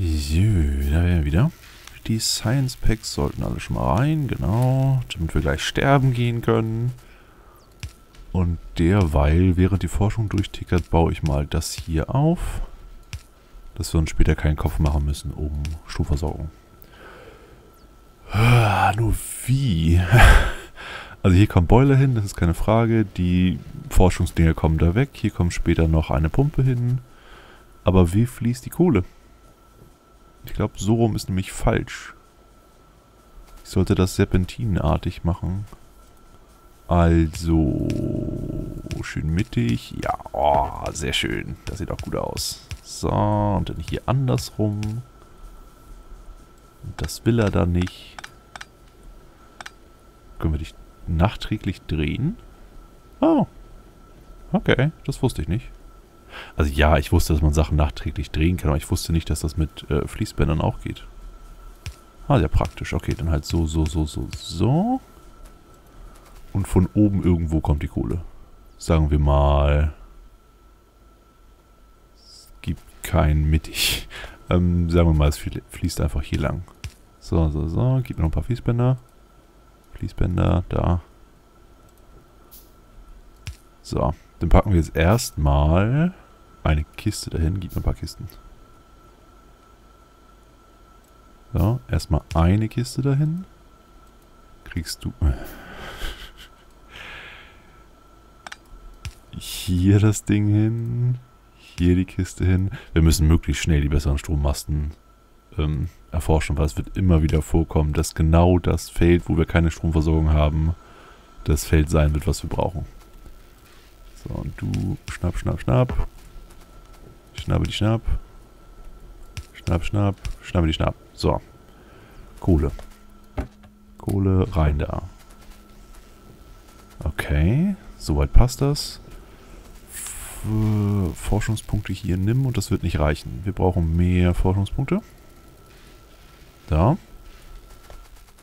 So, da wären wir wieder. Die Science Packs sollten alle schon mal rein, genau. Damit wir gleich sterben gehen können. Und derweil, während die Forschung durchtickert, baue ich mal das hier auf. Dass wir uns später keinen Kopf machen müssen um Stromversorgung. Ah, nur wie? Also hier kommt Boiler hin, das ist keine Frage. Die Forschungsdinger kommen da weg. Hier kommt später noch eine Pumpe hin. Aber wie fließt die Kohle? Ich glaube, so rum ist nämlich falsch. Ich sollte das serpentinenartig machen. Also, schön mittig. Ja, oh, sehr schön. Das sieht auch gut aus. So, und dann hier andersrum. Und das will er dann nicht. Können wir dich nachträglich drehen? Oh. Okay, das wusste ich nicht. Also ja, ich wusste, dass man Sachen nachträglich drehen kann, aber ich wusste nicht, dass das mit äh, Fließbändern auch geht. Ah, sehr praktisch. Okay, dann halt so, so, so, so, so. Und von oben irgendwo kommt die Kohle. Sagen wir mal... Es gibt kein mittig. Ähm, sagen wir mal, es fließt einfach hier lang. So, so, so. Gib mir noch ein paar Fließbänder. Fließbänder, da. So, dann packen wir jetzt erstmal eine Kiste dahin. Gib mir ein paar Kisten. So, erstmal eine Kiste dahin. Kriegst du... Hier das Ding hin. Hier die Kiste hin. Wir müssen möglichst schnell die besseren Strommasten ähm, erforschen, weil es wird immer wieder vorkommen, dass genau das Feld, wo wir keine Stromversorgung haben, das Feld sein wird, was wir brauchen. So, und du schnapp, schnapp, schnapp. Schnappe die Schnapp. Schnapp, schnapp. Schnappe die Schnapp. So. Kohle. Kohle rein da. Okay. Soweit passt das. Forschungspunkte hier nimm und das wird nicht reichen. Wir brauchen mehr Forschungspunkte. Da.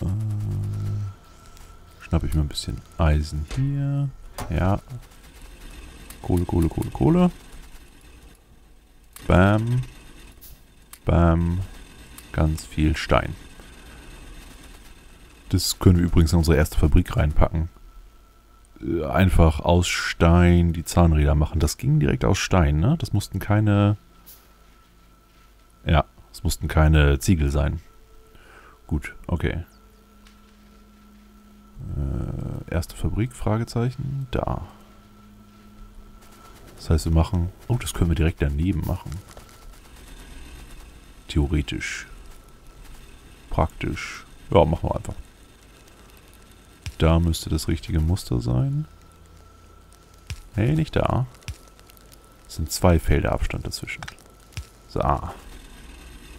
Äh, schnappe ich mir ein bisschen Eisen hier. Ja. Kohle, Kohle, Kohle, Kohle. Bam. Bam. Ganz viel Stein. Das können wir übrigens in unsere erste Fabrik reinpacken. Äh, einfach aus Stein die Zahnräder machen. Das ging direkt aus Stein, ne? Das mussten keine... Ja, das mussten keine Ziegel sein. Gut, okay. Äh, erste Fabrik, Fragezeichen. Da. Das heißt, wir machen... Oh, das können wir direkt daneben machen. Theoretisch. Praktisch. Ja, machen wir einfach. Da müsste das richtige Muster sein. Nee, nicht da. Es sind zwei Felder Abstand dazwischen. So, ah.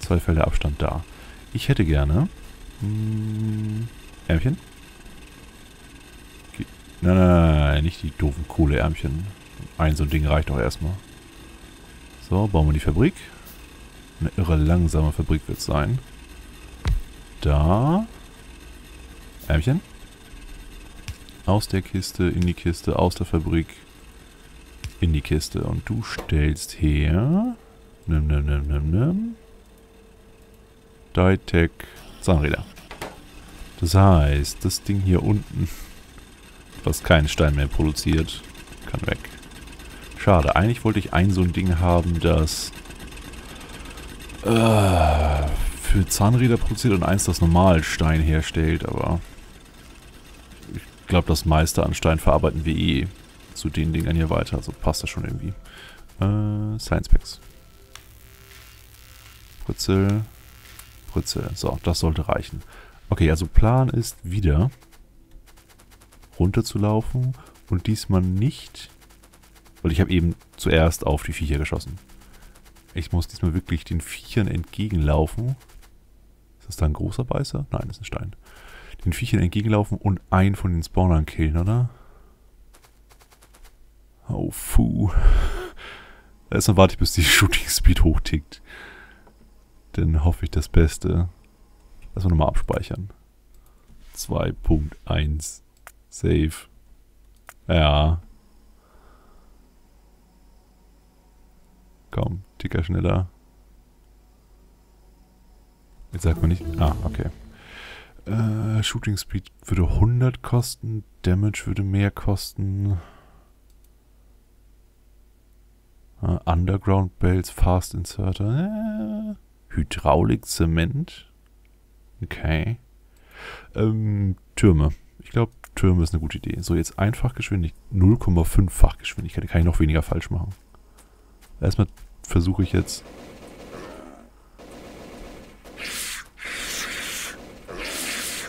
Zwei Felder Abstand da. Ich hätte gerne... Hm, Ärmchen? Nein, nein, nein, nicht die doofen Kohleärmchen. Ein so ein Ding reicht doch erstmal. So, bauen wir die Fabrik. Eine irre langsame Fabrik wird es sein. Da. Ärmchen. Aus der Kiste, in die Kiste, aus der Fabrik, in die Kiste. Und du stellst her. Nimm, nimm, nimm, nimm, nimm. Ditech Zahnräder. Das heißt, das Ding hier unten, was keinen Stein mehr produziert, kann weg. Schade. Eigentlich wollte ich ein so ein Ding haben, das äh, für Zahnräder produziert und eins, das normal Stein herstellt, aber ich glaube, das meiste an Stein verarbeiten wir eh zu den Dingern hier weiter. Also passt das schon irgendwie. Äh, Science Packs. Brützel. Brützel. So, das sollte reichen. Okay, also Plan ist wieder runterzulaufen und diesmal nicht weil ich habe eben zuerst auf die Viecher geschossen. Ich muss diesmal wirklich den Viechern entgegenlaufen. Ist das da ein großer Beißer? Nein, das ist ein Stein. Den Viechern entgegenlaufen und einen von den Spawnern killen, oder? Oh, puh. Erstmal warte ich, bis die Shooting Speed hochtickt. Dann hoffe ich das Beste. Lass mal nochmal abspeichern. 2.1 Save. Ja, Komm, Ticker schneller. Jetzt sagt man nicht... Ah, okay. Äh, Shooting Speed würde 100 kosten. Damage würde mehr kosten. Uh, Underground Bells, Fast Inserter. Äh, Hydraulik, Zement. Okay. Ähm, Türme. Ich glaube, Türme ist eine gute Idee. So, jetzt einfach Geschwindigkeit. 0,5-fach Geschwindigkeit. Kann ich noch weniger falsch machen. Erstmal versuche ich jetzt...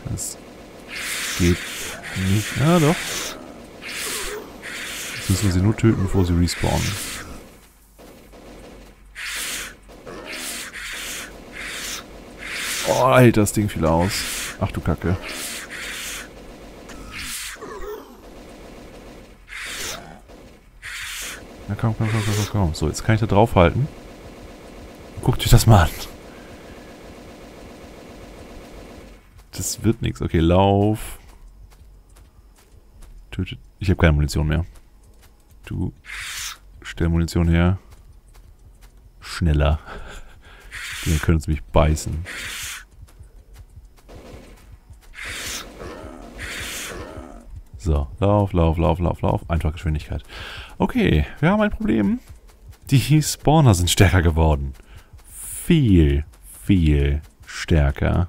Das geht nicht. Ja, doch. Jetzt müssen wir sie nur töten, bevor sie respawnen. Oh, hält das Ding viel aus. Ach du Kacke. Komm, komm, komm, komm, komm. So, jetzt kann ich da draufhalten. Guckt euch das mal an. Das wird nichts. Okay, lauf. Ich habe keine Munition mehr. Du. Stell Munition her. Schneller. Die können uns mich beißen. So, lauf, lauf, lauf, lauf, lauf. Einfach Geschwindigkeit. Okay, wir haben ein Problem. Die Spawner sind stärker geworden. Viel, viel stärker.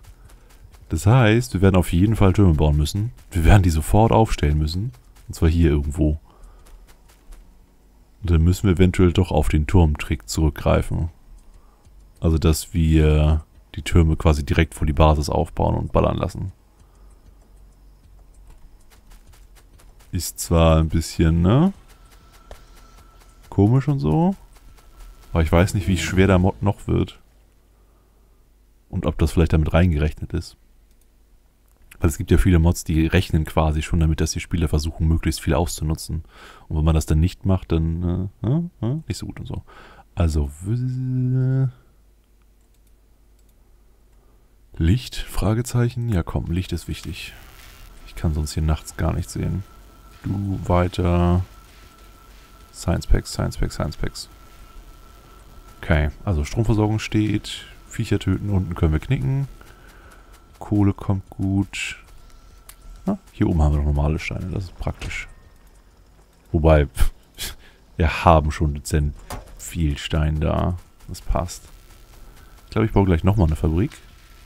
Das heißt, wir werden auf jeden Fall Türme bauen müssen. Wir werden die sofort aufstellen müssen. Und zwar hier irgendwo. Und dann müssen wir eventuell doch auf den Turmtrick zurückgreifen. Also, dass wir die Türme quasi direkt vor die Basis aufbauen und ballern lassen. Ist zwar ein bisschen, ne? Komisch und so. Aber ich weiß nicht, wie schwer der Mod noch wird. Und ob das vielleicht damit reingerechnet ist. Weil es gibt ja viele Mods, die rechnen quasi schon damit, dass die Spieler versuchen, möglichst viel auszunutzen. Und wenn man das dann nicht macht, dann äh, äh, äh nicht so gut und so. Also, Licht? Fragezeichen? Ja komm, Licht ist wichtig. Ich kann sonst hier nachts gar nicht sehen. Du weiter. Science Packs, Science Packs, Science Packs. Okay, also Stromversorgung steht. Viecher töten, unten können wir knicken. Kohle kommt gut. Na, hier oben haben wir noch normale Steine, das ist praktisch. Wobei, wir haben schon dezent viel Stein da. Das passt. Ich glaube, ich baue gleich nochmal eine Fabrik.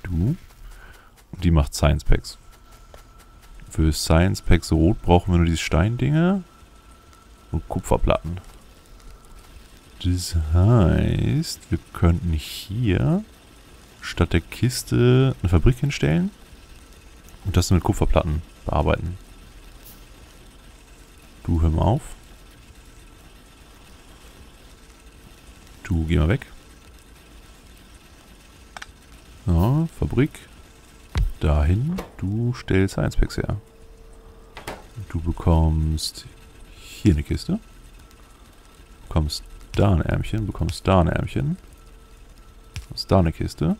Du. Und die macht Science Packs. Für Science Packs Rot brauchen wir nur diese Steindinger und Kupferplatten. Das heißt, wir könnten hier statt der Kiste eine Fabrik hinstellen und das mit Kupferplatten bearbeiten. Du, hör mal auf. Du, geh mal weg. Ja, Fabrik. Dahin. Du stellst Science Packs her. Du bekommst hier eine Kiste. Bekommst da ein Ärmchen. Bekommst da ein Ärmchen. Bekommst da eine Kiste.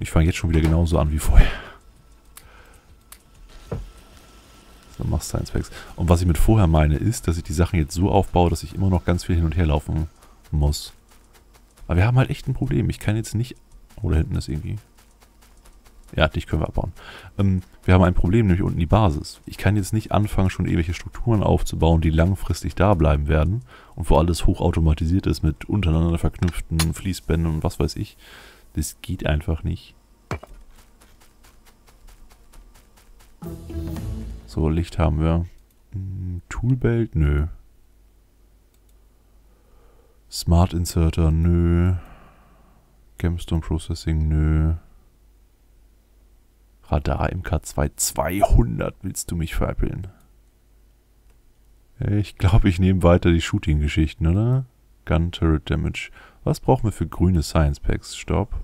Ich fange jetzt schon wieder genauso an wie vorher. So, machst Science Packs. Und was ich mit vorher meine, ist, dass ich die Sachen jetzt so aufbaue, dass ich immer noch ganz viel hin und her laufen muss. Aber wir haben halt echt ein Problem. Ich kann jetzt nicht... Oh, da hinten ist irgendwie... Ja, dich können wir abbauen. Ähm, wir haben ein Problem, nämlich unten die Basis. Ich kann jetzt nicht anfangen, schon irgendwelche Strukturen aufzubauen, die langfristig da bleiben werden und wo alles hochautomatisiert ist mit untereinander verknüpften Fließbänden und was weiß ich. Das geht einfach nicht. So, Licht haben wir. Hm, Toolbelt? Nö. Smart Inserter? Nö. Gemstone Processing? Nö. Radar MK2 200 willst du mich veräppeln? Ich glaube, ich nehme weiter die Shooting-Geschichten, oder? Gun Turret Damage. Was brauchen wir für grüne Science Packs? Stopp.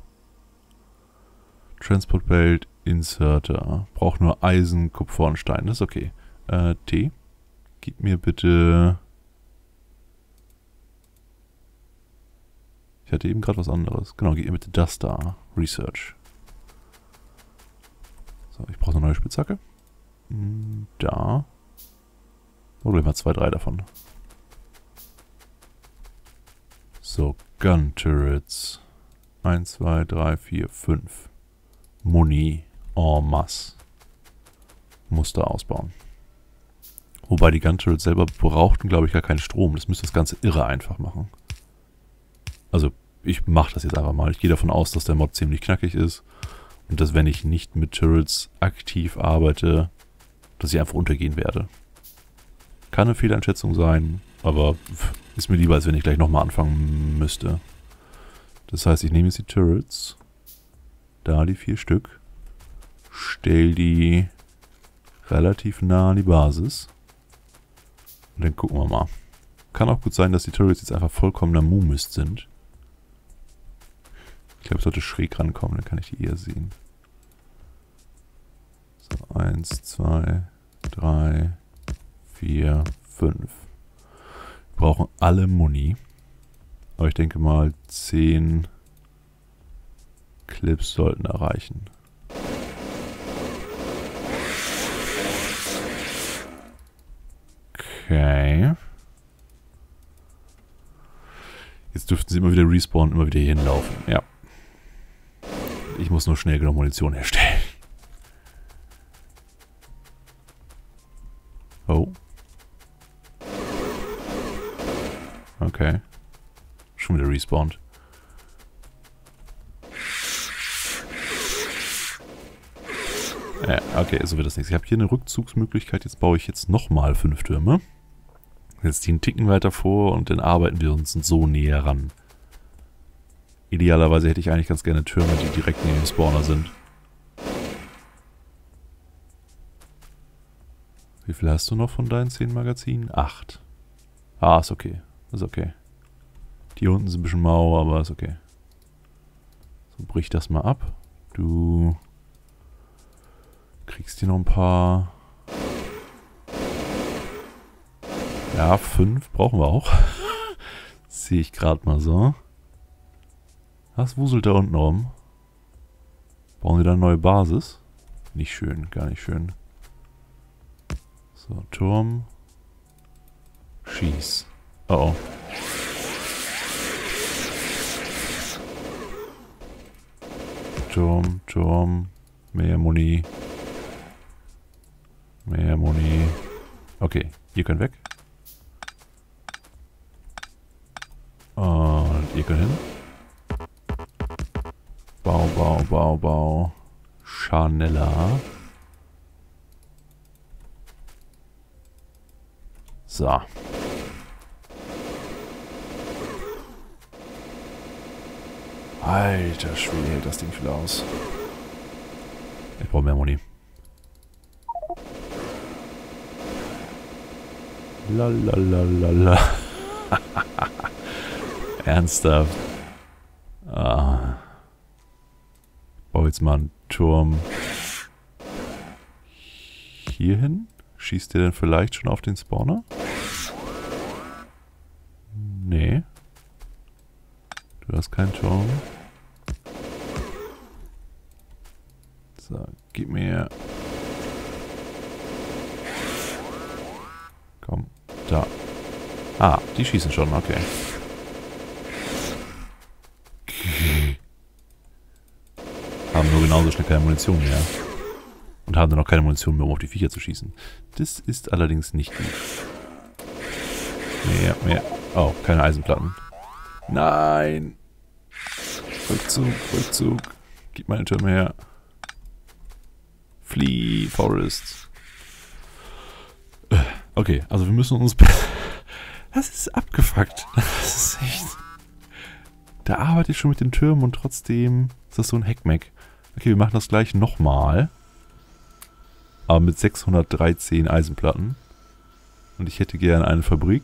Transport Belt, Inserter. Braucht nur Eisen, Kupfer und Stein. Das ist okay. Äh, T. Gib mir bitte... Ich hatte eben gerade was anderes. Genau, gib mir bitte das da. Research. Ich brauche eine neue Spitzhacke. Hm, da. Oder immer zwei, drei davon. So, Gun Turrets. 1, 2, 3, 4, 5. Muni en masse. Muster ausbauen. Wobei die Gun-Turrets selber brauchten, glaube ich, gar keinen Strom. Das müsste das Ganze irre einfach machen. Also, ich mache das jetzt einfach mal. Ich gehe davon aus, dass der Mod ziemlich knackig ist. Und dass, wenn ich nicht mit Turrets aktiv arbeite, dass ich einfach untergehen werde. Kann eine Fehleinschätzung sein, aber ist mir lieber, als wenn ich gleich nochmal anfangen müsste. Das heißt, ich nehme jetzt die Turrets. Da die vier Stück. Stell die relativ nah an die Basis. Und dann gucken wir mal. Kann auch gut sein, dass die Turrets jetzt einfach vollkommener Mumist sind. Ich glaube, es sollte schräg rankommen, dann kann ich die eher sehen. So, eins, zwei, drei, vier, fünf. Wir brauchen alle Muni. Aber ich denke mal, zehn Clips sollten erreichen. Okay. Jetzt dürften sie immer wieder respawnen, immer wieder hier hinlaufen. Ja. Ich muss nur schnell genug Munition herstellen. Oh. Okay. Schon wieder respawned. Ja, okay, so wird das nichts. Ich habe hier eine Rückzugsmöglichkeit. Jetzt baue ich jetzt nochmal fünf Türme. Jetzt ziehen Ticken weiter vor und dann arbeiten wir uns so näher ran. Idealerweise hätte ich eigentlich ganz gerne Türme, die direkt neben dem Spawner sind. Wie viel hast du noch von deinen 10 Magazinen? 8. Ah, ist okay. Ist okay. Die unten sind ein bisschen mau, aber ist okay. So, brich das mal ab. Du kriegst hier noch ein paar... Ja, fünf brauchen wir auch. Sehe ich gerade mal so. Was wuselt da unten rum? Bauen wir da eine neue Basis? Nicht schön, gar nicht schön. So, Turm. Schieß. Oh oh. Turm, Turm. Mehr Muni. Mehr Muni. Okay, ihr könnt weg. Und ihr könnt hin. Bau, Bau. Schneller. So. Alter Schwede, hält das Ding viel aus. Ich brauche mehr Muni. Lalalala. Ernsthaft. Ah. Jetzt mal einen Turm. Hier hin? Schießt der denn vielleicht schon auf den Spawner? Nee. Du hast keinen Turm. So, gib mir... Komm, da. Ah, die schießen schon, okay. Haben nur genauso schnell keine Munition mehr. Und haben dann noch keine Munition mehr, um auf die Viecher zu schießen. Das ist allerdings nicht gut. Mehr, mehr. Oh, keine Eisenplatten. Nein! Rückzug, Rückzug. Gib meine Türme her. Flee, Forest. Okay, also wir müssen uns... Das ist abgefuckt. Das ist echt... Da arbeite ich schon mit den Türmen und trotzdem ist das so ein Heckmeck. Okay, wir machen das gleich nochmal. Aber mit 613 Eisenplatten. Und ich hätte gerne eine Fabrik,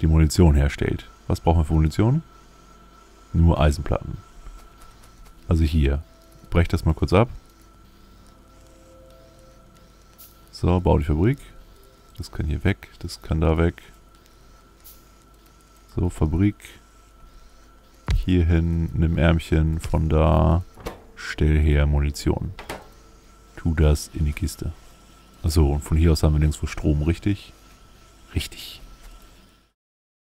die Munition herstellt. Was brauchen wir für Munition? Nur Eisenplatten. Also hier. Brech das mal kurz ab. So, bau die Fabrik. Das kann hier weg, das kann da weg. So, Fabrik. Hierhin, nimm Ärmchen, von da. Stell her Munition. Tu das in die Kiste. Achso, und von hier aus haben wir nirgendwo Strom, richtig? Richtig.